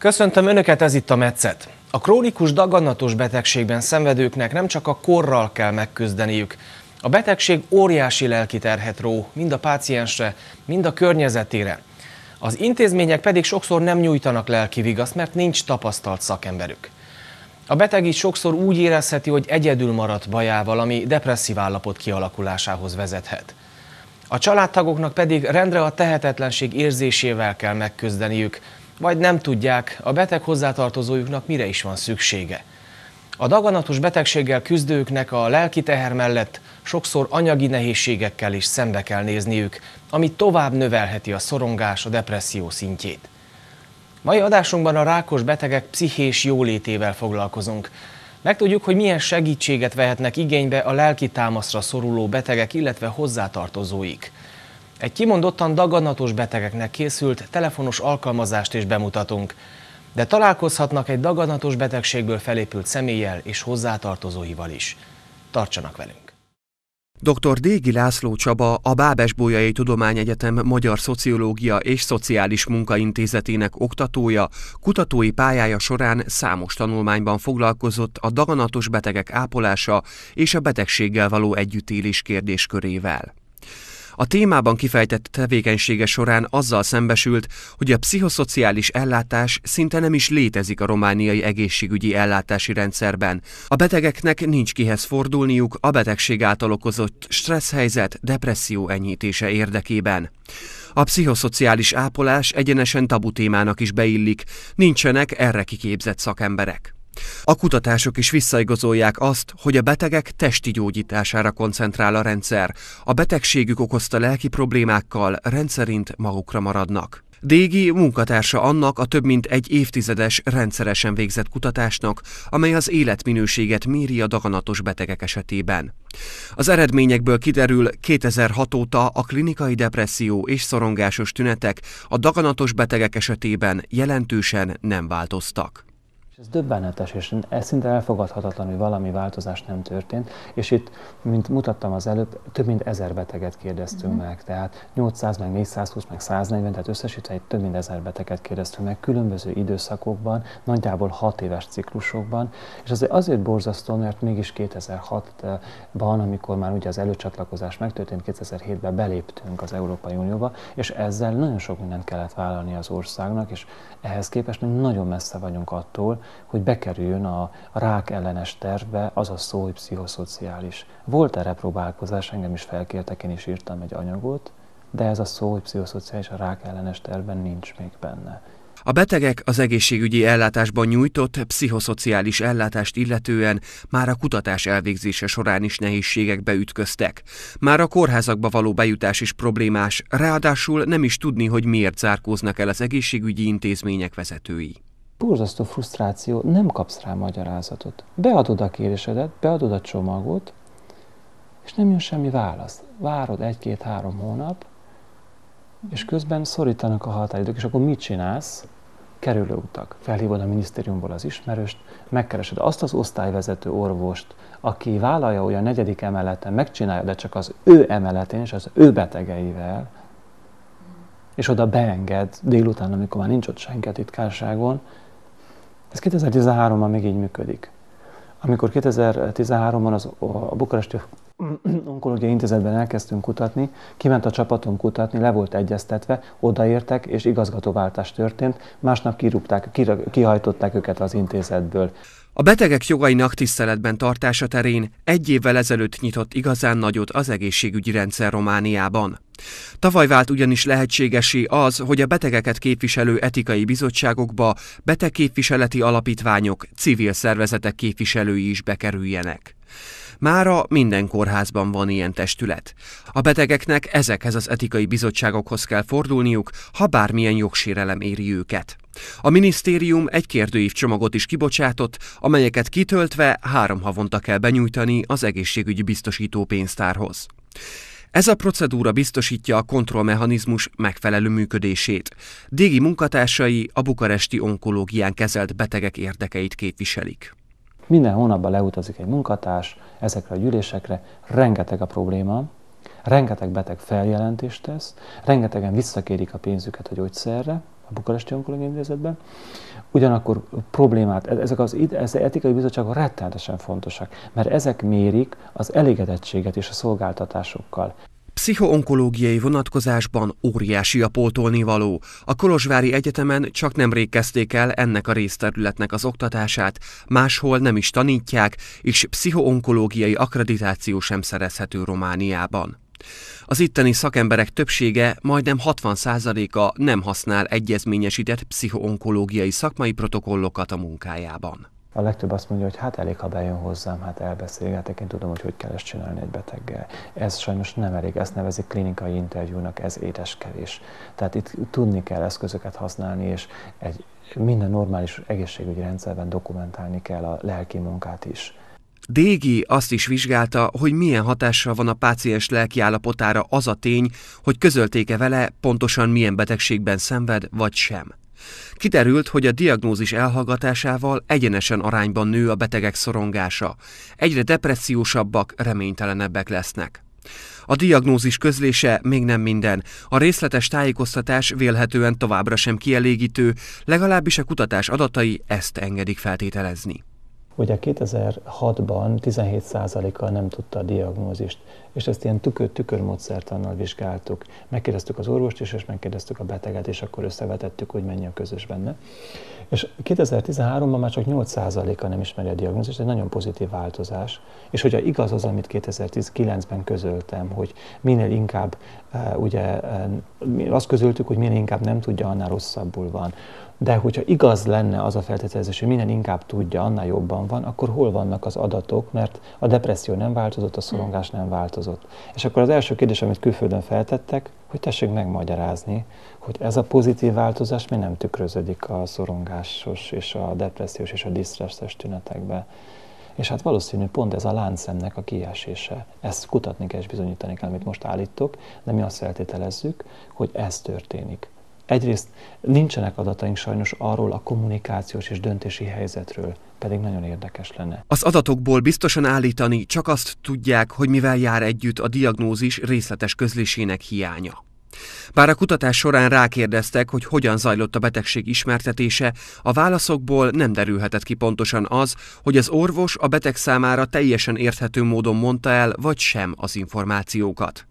Köszöntöm Önöket, ez itt a Metszet. A krónikus daganatos betegségben szenvedőknek nem csak a korral kell megküzdeniük. A betegség óriási lelki terhet ró, mind a páciensre, mind a környezetére. Az intézmények pedig sokszor nem nyújtanak lelki vigaszt, mert nincs tapasztalt szakemberük. A beteg is sokszor úgy érezheti, hogy egyedül maradt bajával, ami depresszív állapot kialakulásához vezethet. A családtagoknak pedig rendre a tehetetlenség érzésével kell megküzdeniük, vagy nem tudják, a beteg hozzátartozójuknak mire is van szüksége. A daganatos betegséggel küzdőknek a lelki teher mellett sokszor anyagi nehézségekkel is szembe kell nézniük, ami tovább növelheti a szorongás, a depresszió szintjét. Mai adásunkban a rákos betegek pszichés jólétével foglalkozunk. Megtudjuk, hogy milyen segítséget vehetnek igénybe a lelki támaszra szoruló betegek, illetve hozzátartozóik. Egy kimondottan daganatos betegeknek készült telefonos alkalmazást is bemutatunk, de találkozhatnak egy daganatos betegségből felépült személlyel és hozzátartozóival is. Tartsanak velünk! Dr. Dégi László Csaba, a Bábes-Bolyai Tudományegyetem Magyar Szociológia és Szociális Munkaintézetének oktatója, kutatói pályája során számos tanulmányban foglalkozott a daganatos betegek ápolása és a betegséggel való együttélés kérdéskörével. A témában kifejtett tevékenysége során azzal szembesült, hogy a pszichoszociális ellátás szinte nem is létezik a romániai egészségügyi ellátási rendszerben. A betegeknek nincs kihez fordulniuk a betegség által okozott stresszhelyzet, depresszió enyhítése érdekében. A pszichoszociális ápolás egyenesen tabu témának is beillik, nincsenek erre kiképzett szakemberek. A kutatások is visszaigazolják azt, hogy a betegek testi gyógyítására koncentrál a rendszer. A betegségük okozta lelki problémákkal rendszerint magukra maradnak. Dégi munkatársa annak a több mint egy évtizedes rendszeresen végzett kutatásnak, amely az életminőséget méri a daganatos betegek esetében. Az eredményekből kiderül, 2006 óta a klinikai depresszió és szorongásos tünetek a daganatos betegek esetében jelentősen nem változtak. Ez döbbenetes, és ez szinte elfogadhatatlan, hogy valami változás nem történt, és itt, mint mutattam az előbb, több mint ezer beteget kérdeztünk uh-huh. meg, tehát 800, meg 420, meg 140, tehát összesítve egy több mint ezer beteget kérdeztünk meg különböző időszakokban, nagyjából 6 éves ciklusokban, és azért azért borzasztó, mert mégis 2006-ban, amikor már ugye az előcsatlakozás megtörtént, 2007-ben beléptünk az Európai Unióba, és ezzel nagyon sok mindent kellett vállalni az országnak, és ehhez képest még nagyon messze vagyunk attól, hogy bekerüljön a, rák ellenes tervbe az a szó, hogy pszichoszociális. Volt erre próbálkozás, engem is felkértek, én is írtam egy anyagot, de ez a szó, hogy pszichoszociális a rák ellenes tervben nincs még benne. A betegek az egészségügyi ellátásban nyújtott pszichoszociális ellátást illetően már a kutatás elvégzése során is nehézségekbe ütköztek. Már a kórházakba való bejutás is problémás, ráadásul nem is tudni, hogy miért zárkóznak el az egészségügyi intézmények vezetői. Borzasztó frusztráció, nem kapsz rá magyarázatot. Beadod a kérésedet, beadod a csomagot, és nem jön semmi válasz. Várod egy-két-három hónap, és közben szorítanak a határidők, és akkor mit csinálsz? Kerülőutak. Felhívod a minisztériumból az ismerőst, megkeresed azt az osztályvezető orvost, aki vállalja, hogy a negyedik emeleten megcsinálja, de csak az ő emeletén és az ő betegeivel, és oda beenged délután, amikor már nincs ott senki a titkárságon. Ez 2013-ban még így működik. Amikor 2013-ban az, a Bukaresti onkológiai intézetben elkezdtünk kutatni, kiment a csapaton kutatni, le volt egyeztetve, odaértek, és igazgatóváltás történt, másnap kirúgták, kihajtották őket az intézetből. A betegek jogainak tiszteletben tartása terén egy évvel ezelőtt nyitott igazán nagyot az egészségügyi rendszer Romániában. Tavaly vált ugyanis lehetségesé az, hogy a betegeket képviselő etikai bizottságokba betegképviseleti alapítványok, civil szervezetek képviselői is bekerüljenek. Mára minden kórházban van ilyen testület. A betegeknek ezekhez az etikai bizottságokhoz kell fordulniuk, ha bármilyen jogsérelem éri őket. A minisztérium egy kérdőív csomagot is kibocsátott, amelyeket kitöltve három havonta kell benyújtani az egészségügyi biztosító pénztárhoz. Ez a procedúra biztosítja a kontrollmechanizmus megfelelő működését. Dégi munkatársai a bukaresti onkológián kezelt betegek érdekeit képviselik. Minden hónapban leutazik egy munkatárs ezekre a gyűlésekre, rengeteg a probléma, Rengeteg beteg feljelentést tesz, rengetegen visszakérik a pénzüket a gyógyszerre, a Bukaresti Onkológiai Intézetben. Ugyanakkor problémát, e- ezek az, ez az etikai bizottságok rettenetesen fontosak, mert ezek mérik az elégedettséget és a szolgáltatásokkal. Pszichoonkológiai vonatkozásban óriási a pótolnivaló. A Kolozsvári Egyetemen csak nemrég kezdték el ennek a részterületnek az oktatását, máshol nem is tanítják, és pszichoonkológiai akkreditáció sem szerezhető Romániában. Az itteni szakemberek többsége, majdnem 60%-a nem használ egyezményesített pszichoonkológiai szakmai protokollokat a munkájában. A legtöbb azt mondja, hogy hát elég, ha bejön hozzám, hát elbeszélgetek, én tudom, hogy hogy kell ezt csinálni egy beteggel. Ez sajnos nem elég, ezt nevezik klinikai interjúnak, ez édeskevés. Tehát itt tudni kell eszközöket használni, és egy minden normális egészségügyi rendszerben dokumentálni kell a lelki munkát is. Dégi azt is vizsgálta, hogy milyen hatással van a páciens lelki állapotára az a tény, hogy közölték-e vele pontosan milyen betegségben szenved, vagy sem. Kiderült, hogy a diagnózis elhallgatásával egyenesen arányban nő a betegek szorongása. Egyre depressziósabbak, reménytelenebbek lesznek. A diagnózis közlése még nem minden. A részletes tájékoztatás vélhetően továbbra sem kielégítő, legalábbis a kutatás adatai ezt engedik feltételezni. Ugye 2006-ban 17%-kal nem tudta a diagnózist, és ezt ilyen tükör-tükör módszertannal vizsgáltuk. Megkérdeztük az orvost is, és megkérdeztük a beteget, és akkor összevetettük, hogy mennyi a közös benne. És 2013-ban már csak 8%-a nem ismeri a diagnózist, egy nagyon pozitív változás. És hogyha igaz az, amit 2019-ben közöltem, hogy minél inkább, uh, ugye uh, azt közöltük, hogy minél inkább nem tudja, annál rosszabbul van. De hogyha igaz lenne az a feltételezés, hogy minden inkább tudja, annál jobban van, akkor hol vannak az adatok, mert a depresszió nem változott, a szorongás nem változott. És akkor az első kérdés, amit külföldön feltettek, hogy tessék megmagyarázni, hogy ez a pozitív változás mi nem tükröződik a szorongásos és a depressziós és a disztresszes tünetekbe. És hát valószínű pont ez a láncszemnek a kiesése. Ezt kutatni kell és bizonyítani kell, amit most állítok, de mi azt feltételezzük, hogy ez történik. Egyrészt nincsenek adataink sajnos arról a kommunikációs és döntési helyzetről, pedig nagyon érdekes lenne. Az adatokból biztosan állítani csak azt tudják, hogy mivel jár együtt a diagnózis részletes közlésének hiánya. Bár a kutatás során rákérdeztek, hogy hogyan zajlott a betegség ismertetése, a válaszokból nem derülhetett ki pontosan az, hogy az orvos a beteg számára teljesen érthető módon mondta el, vagy sem az információkat.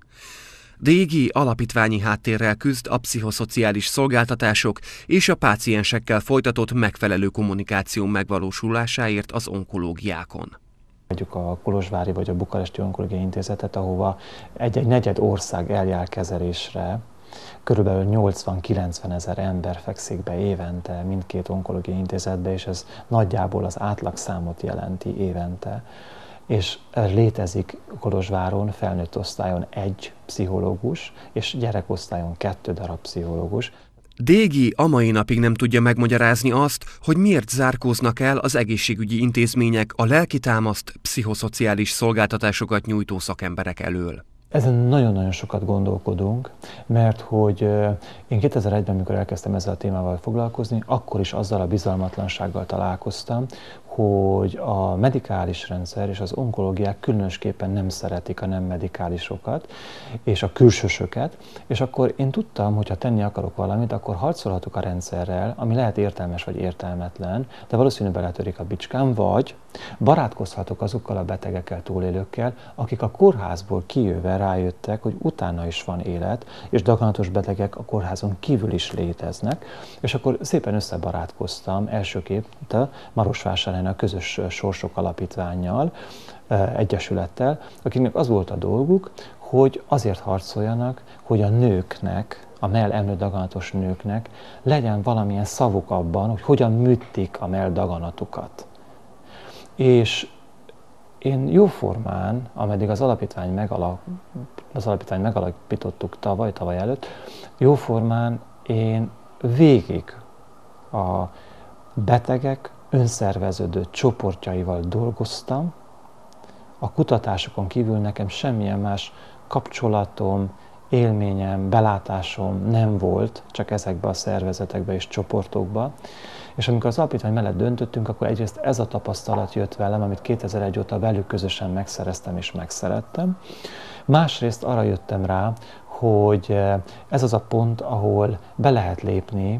Régi alapítványi háttérrel küzd a pszichoszociális szolgáltatások és a páciensekkel folytatott megfelelő kommunikáció megvalósulásáért az onkológiákon. Mondjuk a Kolozsvári vagy a Bukaresti Onkológiai Intézetet, ahova egy-egy negyed ország eljár kezelésre, körülbelül 80-90 ezer ember fekszik be évente mindkét onkológiai intézetbe, és ez nagyjából az átlagszámot jelenti évente és létezik Kolozsváron felnőtt osztályon egy pszichológus, és gyerekosztályon kettő darab pszichológus. Dégi a mai napig nem tudja megmagyarázni azt, hogy miért zárkóznak el az egészségügyi intézmények a lelkitámaszt, pszichoszociális szolgáltatásokat nyújtó szakemberek elől. Ezen nagyon-nagyon sokat gondolkodunk, mert hogy én 2001-ben, amikor elkezdtem ezzel a témával foglalkozni, akkor is azzal a bizalmatlansággal találkoztam, hogy a medikális rendszer és az onkológiák különösképpen nem szeretik a nem medikálisokat és a külsősöket, és akkor én tudtam, hogy ha tenni akarok valamit, akkor harcolhatok a rendszerrel, ami lehet értelmes vagy értelmetlen, de valószínűleg beletörik a bicskám, vagy barátkozhatok azokkal a betegekkel, túlélőkkel, akik a kórházból kijöve rájöttek, hogy utána is van élet, és daganatos betegek a kórházon kívül is léteznek, és akkor szépen összebarátkoztam elsőképp a Marosvásárhelyen a közös sorsok alapítványjal, egyesülettel, akiknek az volt a dolguk, hogy azért harcoljanak, hogy a nőknek, a mell daganatos nőknek legyen valamilyen szavuk abban, hogy hogyan műtik a mell daganatukat. És én jóformán, ameddig az alapítvány, megalap, az alapítvány megalapítottuk tavaly, tavaly előtt, jóformán én végig a betegek önszerveződő csoportjaival dolgoztam, a kutatásokon kívül nekem semmilyen más kapcsolatom, élményem, belátásom nem volt, csak ezekbe a szervezetekbe és csoportokba. És amikor az alapítvány mellett döntöttünk, akkor egyrészt ez a tapasztalat jött velem, amit 2001 óta velük közösen megszereztem és megszerettem. Másrészt arra jöttem rá, hogy eh, ez az a pont, ahol be lehet lépni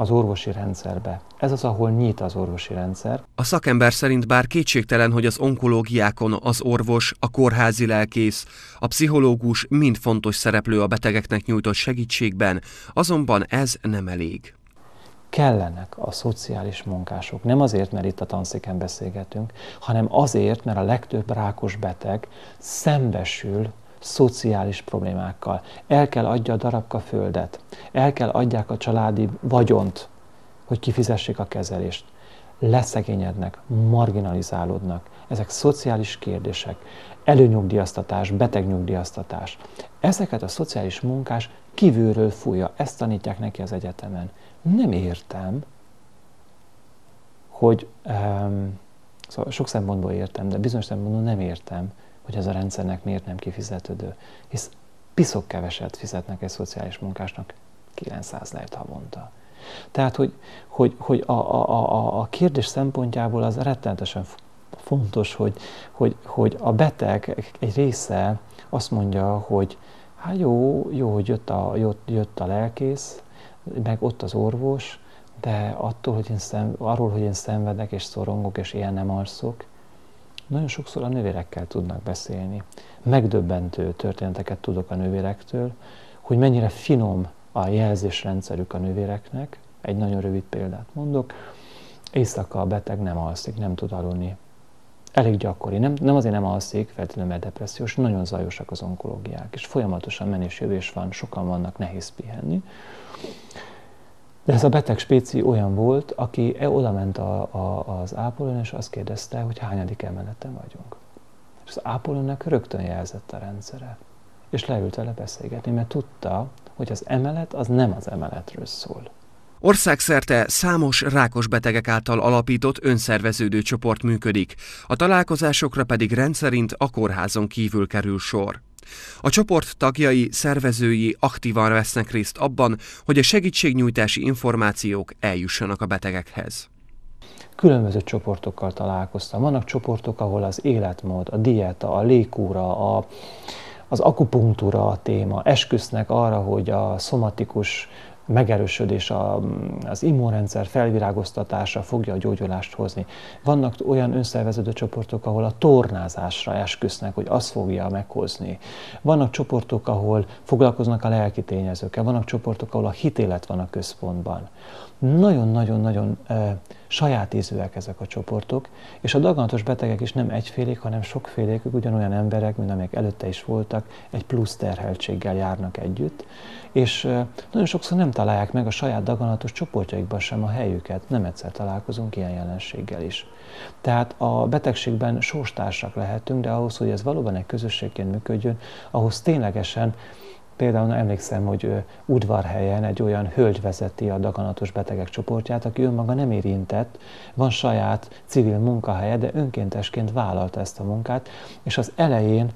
az orvosi rendszerbe. Ez az, ahol nyit az orvosi rendszer. A szakember szerint bár kétségtelen, hogy az onkológiákon az orvos, a kórházi lelkész, a pszichológus mind fontos szereplő a betegeknek nyújtott segítségben, azonban ez nem elég. Kellenek a szociális munkások. Nem azért, mert itt a tanszéken beszélgetünk, hanem azért, mert a legtöbb rákos beteg szembesül szociális problémákkal. El kell adja a darabka földet, el kell adják a családi vagyont, hogy kifizessék a kezelést. Leszegényednek, marginalizálódnak. Ezek szociális kérdések. Előnyugdíjaztatás, betegnyugdíjaztatás. Ezeket a szociális munkás kívülről fújja. Ezt tanítják neki az egyetemen. Nem értem, hogy um, szóval sok szempontból értem, de bizonyos szempontból nem értem, hogy ez a rendszernek miért nem kifizetődő. Hisz piszok keveset fizetnek egy szociális munkásnak, 900 lehet havonta. Tehát, hogy, hogy, hogy a, a, a, a kérdés szempontjából az rettenetesen fontos, hogy, hogy, hogy a beteg egy része azt mondja, hogy hát jó, jó hogy jött a, jött, jött a lelkész, meg ott az orvos, de attól, hogy én szem, arról, hogy én szenvedek és szorongok és ilyen nem alszok, nagyon sokszor a nővérekkel tudnak beszélni. Megdöbbentő történeteket tudok a nővérektől, hogy mennyire finom a jelzésrendszerük a nővéreknek. Egy nagyon rövid példát mondok. Éjszaka a beteg nem alszik, nem tud aludni. Elég gyakori. Nem, nem azért nem alszik, feltétlenül mert depressziós, nagyon zajosak az onkológiák, és folyamatosan menés-jövés van, sokan vannak, nehéz pihenni. De ez a beteg spéci olyan volt, aki e oda ment a, a, az ápolón, és azt kérdezte, hogy hányadik emeleten vagyunk. És az ápolónak rögtön jelzett a rendszere. És leült vele beszélgetni, mert tudta, hogy az emelet az nem az emeletről szól. Országszerte számos rákos betegek által alapított önszerveződő csoport működik, a találkozásokra pedig rendszerint a kórházon kívül kerül sor. A csoport tagjai, szervezői aktívan vesznek részt abban, hogy a segítségnyújtási információk eljussanak a betegekhez. Különböző csoportokkal találkoztam. Vannak csoportok, ahol az életmód, a dieta, a légkúra, a, az akupunktúra a téma. Esküsznek arra, hogy a szomatikus megerősödés, a, az immunrendszer felvirágoztatása fogja a gyógyulást hozni. Vannak olyan önszerveződő csoportok, ahol a tornázásra esküsznek, hogy az fogja meghozni. Vannak csoportok, ahol foglalkoznak a lelki tényezőkkel, vannak csoportok, ahol a hitélet van a központban. Nagyon-nagyon-nagyon e, saját ízűek ezek a csoportok, és a daganatos betegek is nem egyfélék, hanem sokfélék, ugyanolyan emberek, mint amelyek előtte is voltak, egy plusz terheltséggel járnak együtt, és e, nagyon sokszor nem találják meg a saját daganatos csoportjaikban sem a helyüket. Nem egyszer találkozunk ilyen jelenséggel is. Tehát a betegségben sorstársak lehetünk, de ahhoz, hogy ez valóban egy közösségként működjön, ahhoz ténylegesen Például emlékszem, hogy udvarhelyen egy olyan hölgy vezeti a daganatos betegek csoportját, aki önmaga nem érintett, van saját civil munkahelye, de önkéntesként vállalta ezt a munkát, és az elején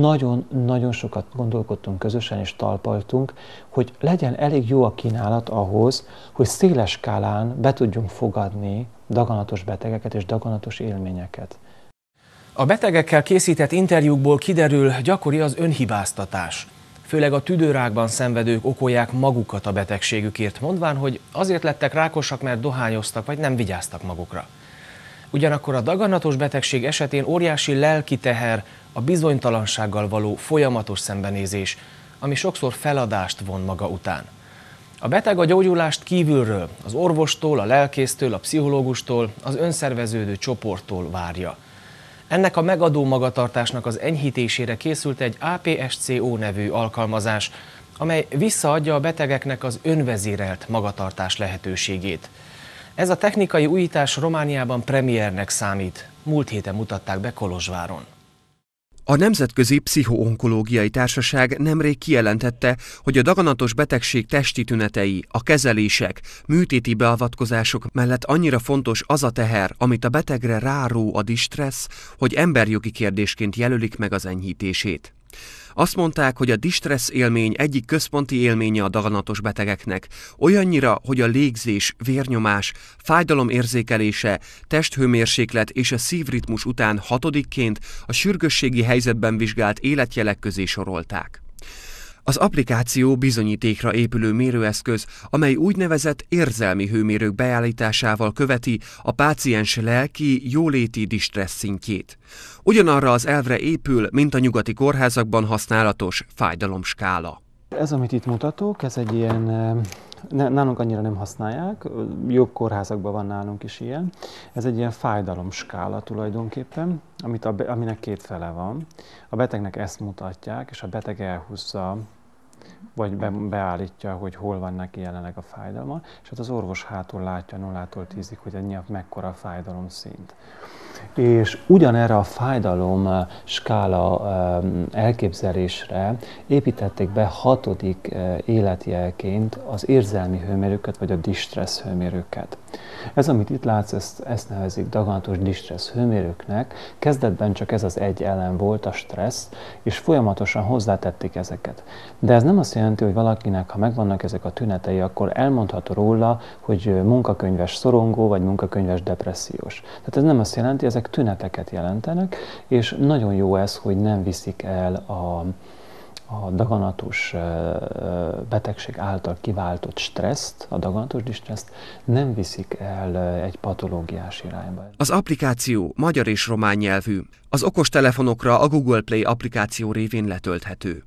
nagyon-nagyon sokat gondolkodtunk közösen és talpaltunk, hogy legyen elég jó a kínálat ahhoz, hogy széles skálán be tudjunk fogadni daganatos betegeket és daganatos élményeket. A betegekkel készített interjúkból kiderül, gyakori az önhibáztatás. Főleg a tüdőrákban szenvedők okolják magukat a betegségükért, mondván, hogy azért lettek rákosak, mert dohányoztak, vagy nem vigyáztak magukra. Ugyanakkor a daganatos betegség esetén óriási lelki teher, a bizonytalansággal való folyamatos szembenézés, ami sokszor feladást von maga után. A beteg a gyógyulást kívülről, az orvostól, a lelkésztől, a pszichológustól, az önszerveződő csoporttól várja – ennek a megadó magatartásnak az enyhítésére készült egy APSCO nevű alkalmazás, amely visszaadja a betegeknek az önvezérelt magatartás lehetőségét. Ez a technikai újítás Romániában premiernek számít. Múlt héten mutatták be Kolozsváron. A Nemzetközi Pszichoonkológiai Társaság nemrég kijelentette, hogy a daganatos betegség testi tünetei, a kezelések, műtéti beavatkozások mellett annyira fontos az a teher, amit a betegre ráró a distressz, hogy emberjogi kérdésként jelölik meg az enyhítését. Azt mondták, hogy a distressz élmény egyik központi élménye a daganatos betegeknek, olyannyira, hogy a légzés, vérnyomás, fájdalom érzékelése, testhőmérséklet és a szívritmus után hatodikként a sürgősségi helyzetben vizsgált életjelek közé sorolták. Az applikáció bizonyítékra épülő mérőeszköz, amely úgynevezett érzelmi hőmérők beállításával követi a páciens lelki, jóléti distressz szintjét. Ugyanarra az elvre épül, mint a nyugati kórházakban használatos fájdalomskála. Ez, amit itt mutatok, ez egy ilyen, ne, nálunk annyira nem használják, jobb kórházakban van nálunk is ilyen. Ez egy ilyen fájdalomskála tulajdonképpen, amit a, aminek két fele van. A betegnek ezt mutatják, és a beteg elhúzza vagy be, beállítja, hogy hol van neki jelenleg a fájdalma, és hát az orvos hátul látja nullától tízig, hogy ennyi mekkora a fájdalom szint. És ugyanerre a fájdalom skála elképzelésre építették be hatodik életjelként az érzelmi hőmérőket, vagy a distress hőmérőket. Ez, amit itt látsz, ezt, ezt nevezik daganatos distress hőmérőknek. Kezdetben csak ez az egy elem volt, a stressz, és folyamatosan hozzátették ezeket. De ez nem azt jelenti, hogy valakinek, ha megvannak ezek a tünetei, akkor elmondható róla, hogy munkakönyves szorongó, vagy munkakönyves depressziós. Tehát ez nem azt jelenti, ezek tüneteket jelentenek, és nagyon jó ez, hogy nem viszik el a, a daganatos betegség által kiváltott stresszt, a daganatos distresszt nem viszik el egy patológiás irányba. Az applikáció magyar és román nyelvű. Az okostelefonokra a Google Play applikáció révén letölthető.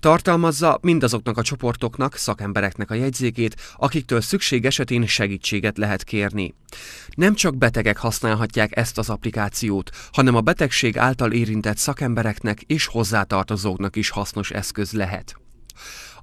Tartalmazza mindazoknak a csoportoknak, szakembereknek a jegyzékét, akiktől szükség esetén segítséget lehet kérni. Nem csak betegek használhatják ezt az applikációt, hanem a betegség által érintett szakembereknek és hozzátartozóknak is hasznos eszköz lehet.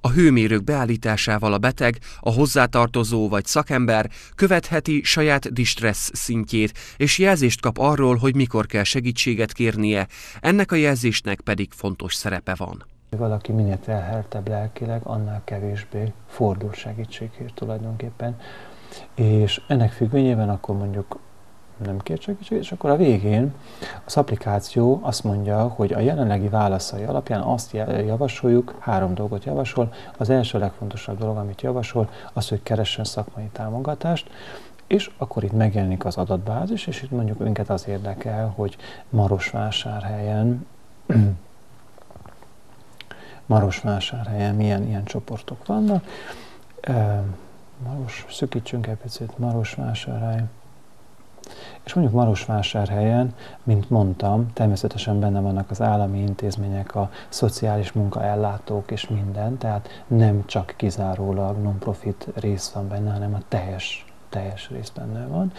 A hőmérők beállításával a beteg, a hozzátartozó vagy szakember követheti saját distressz szintjét, és jelzést kap arról, hogy mikor kell segítséget kérnie, ennek a jelzésnek pedig fontos szerepe van. Valaki minél felhertebb lelkileg, annál kevésbé fordul segítségért tulajdonképpen. És ennek függvényében akkor mondjuk nem kér segítséget, és akkor a végén az applikáció azt mondja, hogy a jelenlegi válaszai alapján azt javasoljuk, három dolgot javasol. Az első legfontosabb dolog, amit javasol, az, hogy keressen szakmai támogatást, és akkor itt megjelenik az adatbázis, és itt mondjuk minket az érdekel, hogy Marosvásárhelyen Marosvásárhelyen milyen ilyen csoportok vannak. Maros, szükítsünk egy picit Marosvásárhely. És mondjuk Marosvásárhelyen, mint mondtam, természetesen benne vannak az állami intézmények, a szociális munkaellátók és minden, tehát nem csak kizárólag non-profit rész van benne, hanem a teljes teljes rész benne van.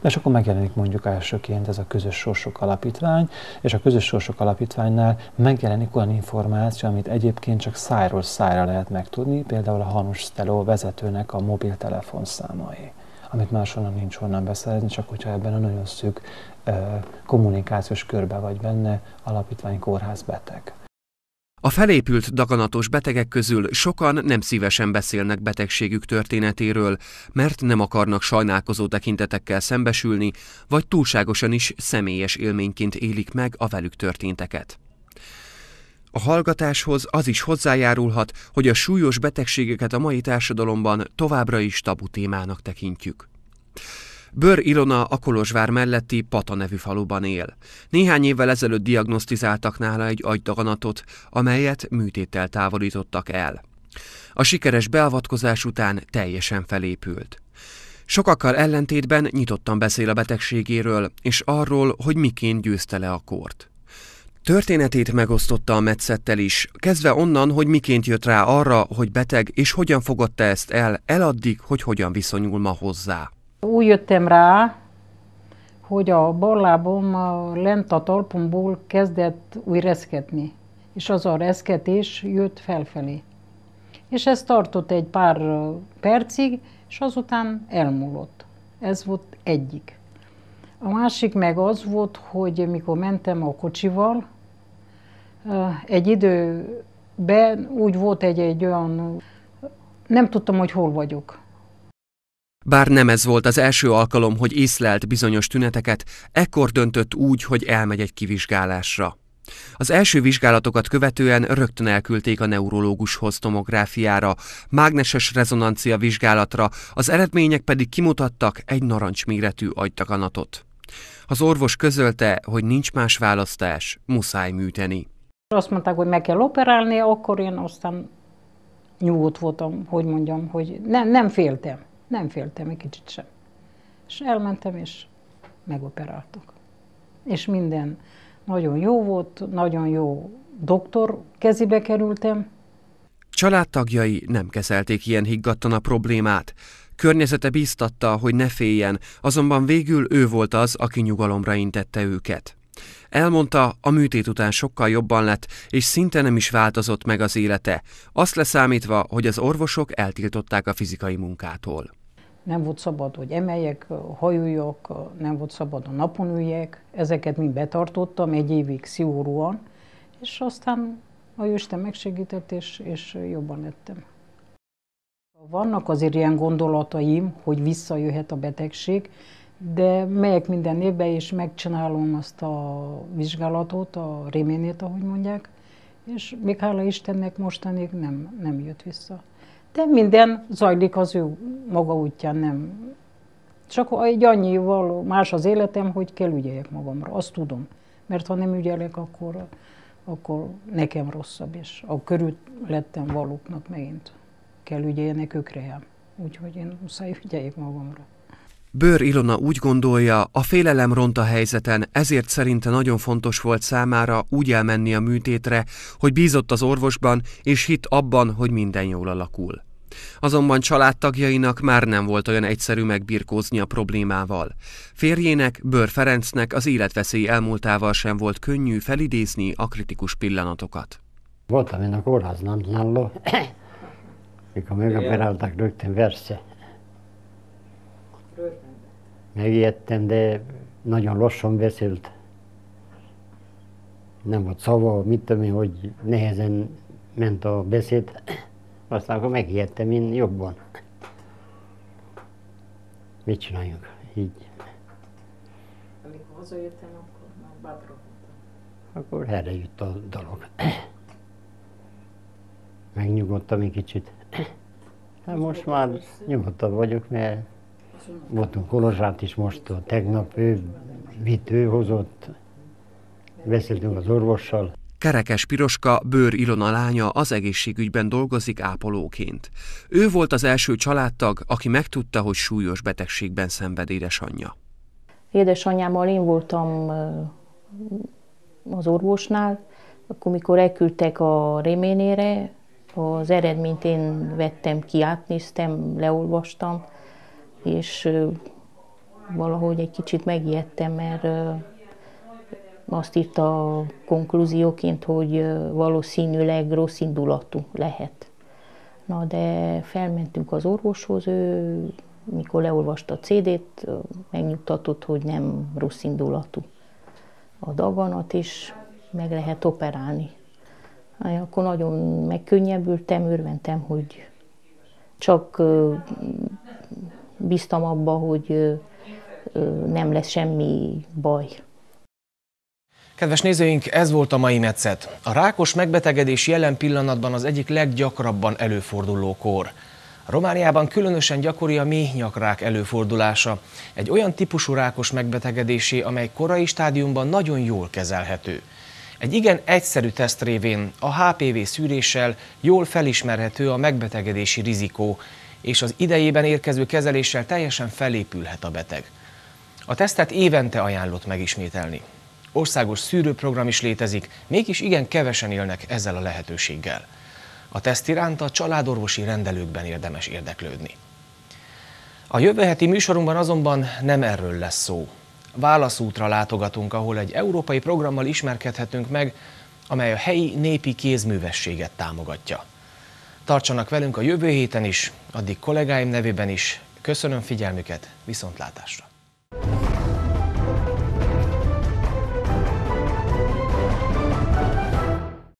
És akkor megjelenik mondjuk elsőként ez a közös sorsok alapítvány, és a közös sorsok alapítványnál megjelenik olyan információ, amit egyébként csak szájról szájra lehet megtudni, például a Hanus Steló vezetőnek a mobiltelefon számai amit máshonnan nincs honnan beszerezni, csak hogyha ebben a nagyon szűk kommunikációs körbe vagy benne, alapítvány kórház beteg. A felépült daganatos betegek közül sokan nem szívesen beszélnek betegségük történetéről, mert nem akarnak sajnálkozó tekintetekkel szembesülni, vagy túlságosan is személyes élményként élik meg a velük történteket. A hallgatáshoz az is hozzájárulhat, hogy a súlyos betegségeket a mai társadalomban továbbra is tabu témának tekintjük. Bőr Ilona a Kolozsvár melletti Pata nevű faluban él. Néhány évvel ezelőtt diagnosztizáltak nála egy agydaganatot, amelyet műtéttel távolítottak el. A sikeres beavatkozás után teljesen felépült. Sokakkal ellentétben nyitottan beszél a betegségéről, és arról, hogy miként győzte le a kort. Történetét megosztotta a metszettel is, kezdve onnan, hogy miként jött rá arra, hogy beteg, és hogyan fogadta ezt el, eladdig, hogy hogyan viszonyul ma hozzá. Úgy jöttem rá, hogy a ballábom lent a talpomból kezdett új reszketni, és az a reszketés jött felfelé. És ez tartott egy pár percig, és azután elmúlott. Ez volt egyik. A másik meg az volt, hogy mikor mentem a kocsival, egy időben úgy volt egy, egy olyan, nem tudtam, hogy hol vagyok. Bár nem ez volt az első alkalom, hogy észlelt bizonyos tüneteket, ekkor döntött úgy, hogy elmegy egy kivizsgálásra. Az első vizsgálatokat követően rögtön elküldték a neurológushoz tomográfiára, mágneses rezonancia vizsgálatra, az eredmények pedig kimutattak egy narancsméretű agytakanatot. Az orvos közölte, hogy nincs más választás, muszáj műteni. Azt mondták, hogy meg kell operálni, akkor én aztán nyugodt voltam, hogy mondjam, hogy nem, nem féltem. Nem féltem egy kicsit sem. És elmentem, és megoperáltak. És minden nagyon jó volt, nagyon jó doktor kezébe kerültem. Családtagjai nem kezelték ilyen higgadtan a problémát. Környezete bíztatta, hogy ne féljen, azonban végül ő volt az, aki nyugalomra intette őket. Elmondta, a műtét után sokkal jobban lett, és szinte nem is változott meg az élete, azt leszámítva, hogy az orvosok eltiltották a fizikai munkától. Nem volt szabad, hogy emeljek, hajuljak, nem volt szabad a napon üljek, ezeket mind betartottam egy évig szigorúan, és aztán a Isten megsegített, és, és jobban lettem. Vannak azért ilyen gondolataim, hogy visszajöhet a betegség, de megyek minden évben, és megcsinálom azt a vizsgálatot, a réménét, ahogy mondják, és még hála Istennek mostanig nem, nem jött vissza. De minden zajlik az ő maga útján, nem. Csak egy annyival más az életem, hogy kell ügyeljek magamra, azt tudom. Mert ha nem ügyelek, akkor, akkor nekem rosszabb, és a lettem valóknak megint kell ügyeljenek ők rám. Úgyhogy én muszáj ügyeljek magamra. Bőr Ilona úgy gondolja, a félelem ront a helyzeten, ezért szerinte nagyon fontos volt számára úgy elmenni a műtétre, hogy bízott az orvosban, és hitt abban, hogy minden jól alakul. Azonban családtagjainak már nem volt olyan egyszerű megbirkózni a problémával. Férjének, Bőr Ferencnek az életveszély elmúltával sem volt könnyű felidézni a kritikus pillanatokat. Voltam én a kórháznál mikor megoperáltak rögtön verse. Megijedtem, de nagyon lassan beszélt. Nem volt szava, mit tudom én, hogy nehezen ment a beszéd. Aztán akkor megijedtem én jobban. Mit csináljunk? Így. Amikor hazajöttem, akkor már bátra Akkor erre jött a dolog. Megnyugodtam egy kicsit. Hát most már nyugodtabb vagyok, mert voltunk Kolozsát is most, tegnap ő vitt, ő hozott, beszéltünk az orvossal. Kerekes Piroska, Bőr Ilona lánya az egészségügyben dolgozik ápolóként. Ő volt az első családtag, aki megtudta, hogy súlyos betegségben szenved édesanyja. Édesanyámmal én voltam az orvosnál, akkor mikor elküldtek a reménére, az eredményt én vettem ki, átnéztem, leolvastam, és valahogy egy kicsit megijedtem, mert azt írta a konklúzióként, hogy valószínűleg rossz indulatú lehet. Na de felmentünk az orvoshoz, ő mikor leolvasta a CD-t, megnyugtatott, hogy nem rossz indulatú a daganat, és meg lehet operálni. Akkor nagyon megkönnyebbültem, örventem, hogy csak bíztam abba, hogy nem lesz semmi baj. Kedves nézőink, ez volt a mai metszet. A rákos megbetegedés jelen pillanatban az egyik leggyakrabban előforduló kor. Romániában különösen gyakori a méhnyakrák előfordulása, egy olyan típusú rákos megbetegedésé, amely korai stádiumban nagyon jól kezelhető. Egy igen egyszerű teszt révén, a HPV szűréssel jól felismerhető a megbetegedési rizikó, és az idejében érkező kezeléssel teljesen felépülhet a beteg. A tesztet évente ajánlott megismételni. Országos szűrőprogram is létezik, mégis igen kevesen élnek ezzel a lehetőséggel. A teszt iránt a családorvosi rendelőkben érdemes érdeklődni. A jövő heti műsorunkban azonban nem erről lesz szó. Válaszútra látogatunk, ahol egy európai programmal ismerkedhetünk meg, amely a helyi népi kézművességet támogatja. Tartsanak velünk a jövő héten is, addig kollégáim nevében is. Köszönöm figyelmüket, viszontlátásra!